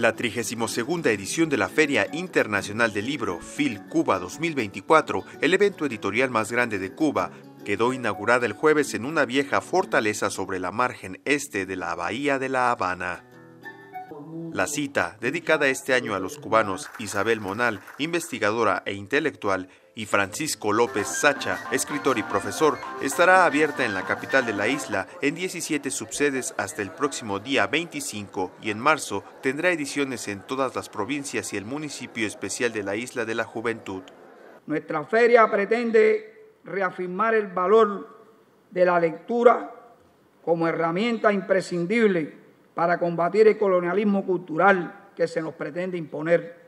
La 32 edición de la Feria Internacional del Libro, FIL Cuba 2024, el evento editorial más grande de Cuba, quedó inaugurada el jueves en una vieja fortaleza sobre la margen este de la Bahía de La Habana. La cita, dedicada este año a los cubanos Isabel Monal, investigadora e intelectual, y Francisco López Sacha, escritor y profesor, estará abierta en la capital de la isla en 17 subsedes hasta el próximo día 25 y en marzo tendrá ediciones en todas las provincias y el municipio especial de la Isla de la Juventud. Nuestra feria pretende reafirmar el valor de la lectura como herramienta imprescindible para combatir el colonialismo cultural que se nos pretende imponer.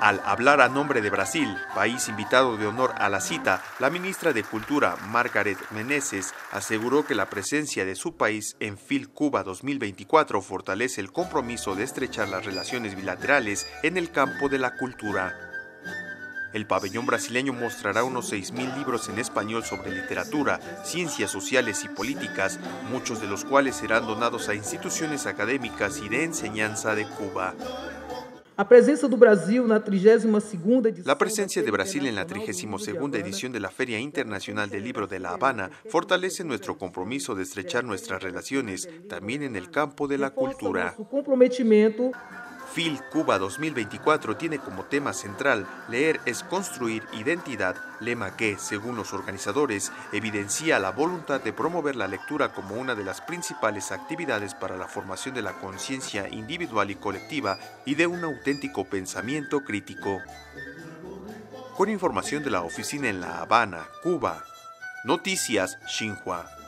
Al hablar a nombre de Brasil, país invitado de honor a la cita, la ministra de Cultura, Margaret Meneses, aseguró que la presencia de su país en FIL Cuba 2024 fortalece el compromiso de estrechar las relaciones bilaterales en el campo de la cultura. El pabellón brasileño mostrará unos 6.000 libros en español sobre literatura, ciencias sociales y políticas, muchos de los cuales serán donados a instituciones académicas y de enseñanza de Cuba. La presencia de Brasil en la 32 edición de la Feria Internacional del Libro de La Habana fortalece nuestro compromiso de estrechar nuestras relaciones también en el campo de la cultura. FIL Cuba 2024 tiene como tema central Leer es construir identidad, lema que, según los organizadores, evidencia la voluntad de promover la lectura como una de las principales actividades para la formación de la conciencia individual y colectiva y de un auténtico pensamiento crítico. Con información de la oficina en La Habana, Cuba. Noticias Xinhua.